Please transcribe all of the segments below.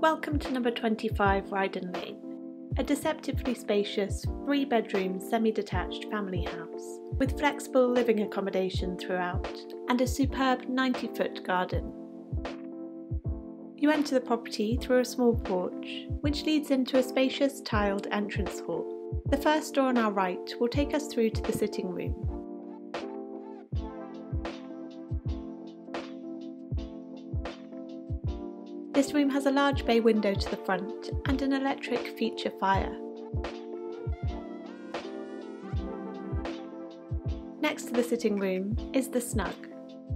Welcome to number 25 Rydon Lane, a deceptively spacious three bedroom semi detached family house with flexible living accommodation throughout and a superb 90 foot garden. You enter the property through a small porch, which leads into a spacious tiled entrance hall. The first door on our right will take us through to the sitting room, This room has a large bay window to the front and an electric feature fire. Next to the sitting room is the snug,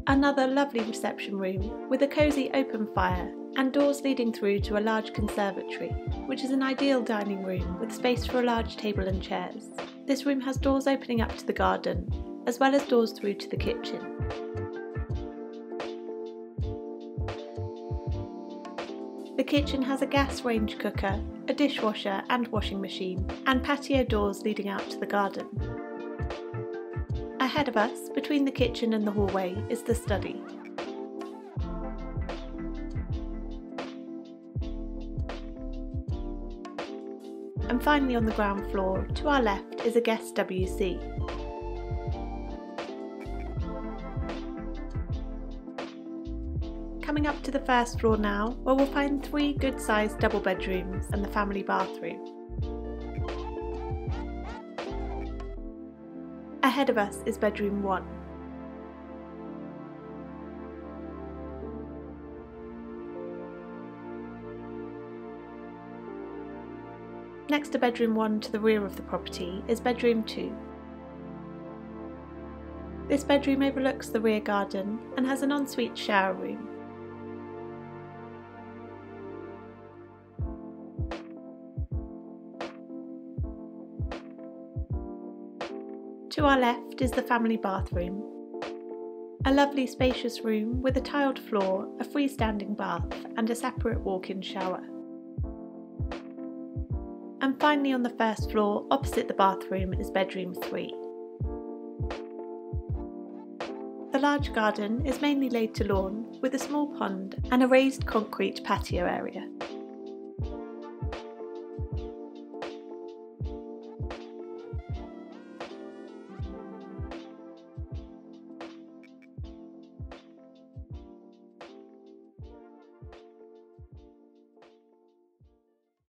another lovely reception room with a cosy open fire and doors leading through to a large conservatory, which is an ideal dining room with space for a large table and chairs. This room has doors opening up to the garden, as well as doors through to the kitchen. The kitchen has a gas range cooker, a dishwasher and washing machine, and patio doors leading out to the garden. Ahead of us, between the kitchen and the hallway, is the study. And finally on the ground floor, to our left, is a guest WC. Coming up to the first floor now, where we'll find three good sized double bedrooms and the family bathroom. Ahead of us is bedroom 1. Next to bedroom 1 to the rear of the property is bedroom 2. This bedroom overlooks the rear garden and has an ensuite shower room. To our left is the family bathroom. A lovely spacious room with a tiled floor, a freestanding bath and a separate walk-in shower. And finally on the first floor, opposite the bathroom, is bedroom 3. The large garden is mainly laid to lawn with a small pond and a raised concrete patio area.